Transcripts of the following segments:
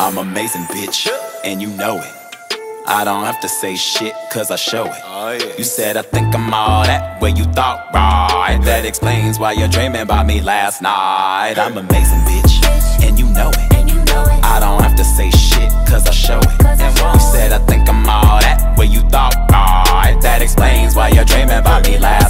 I'm amazing, bitch, and you know it. I don't have to say shit, cause I show it. Oh, yeah. You said I think I'm all that, where you thought right. That explains why you're dreaming about me last night. I'm amazing, bitch, and you know it. I don't have to say shit, cause I show it. You said I think I'm all that, where you thought right. That explains why you're dreaming about me last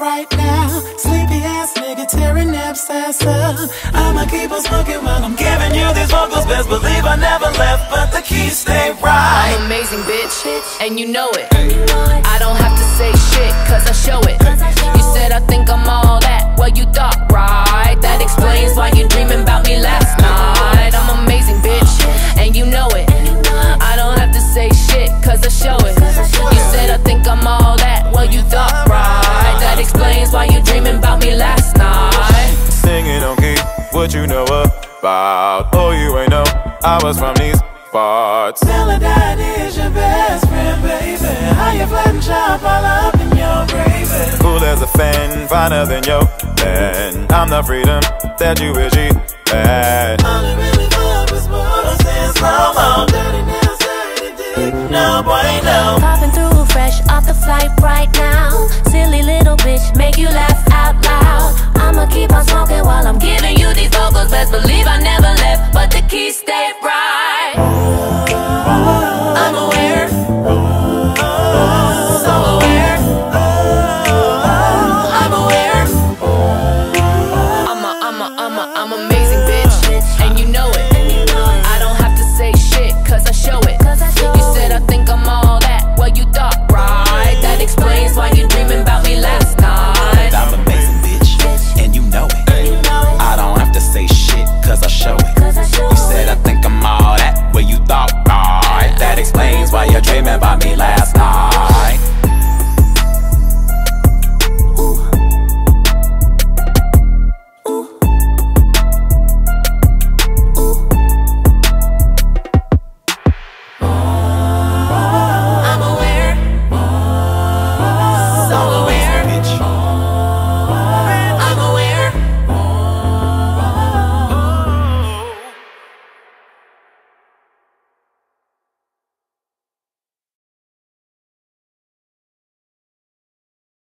right now. Sleepy ass nigga tearing naps ass up. I'ma keep on smoking while I'm giving you these vocals. Best believe I never left, but the keys stay right. I'm amazing, bitch, and you know it. I don't have to say shit, cause I show it. You said what you know about? Oh, you ain't know, I was from these parts. Melodyne is your best friend, baby. How you flat and sharp all up in your gravy? Cool as a fan, finer than yo. And I'm the freedom that you wish you had. All I really fuck was sports and slow-mo.